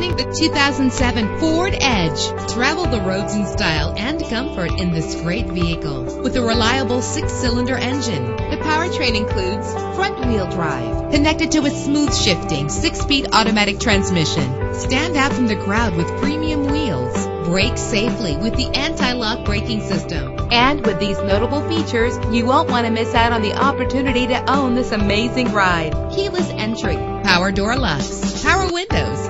Introducing the 2007 Ford Edge. Travel the roads in style and comfort in this great vehicle with a reliable six-cylinder engine. The powertrain includes front-wheel drive connected to a smooth shifting six-speed automatic transmission. Stand out from the crowd with premium wheels. Brake safely with the anti-lock braking system. And with these notable features, you won't want to miss out on the opportunity to own this amazing ride. Keyless entry, power door locks, power windows,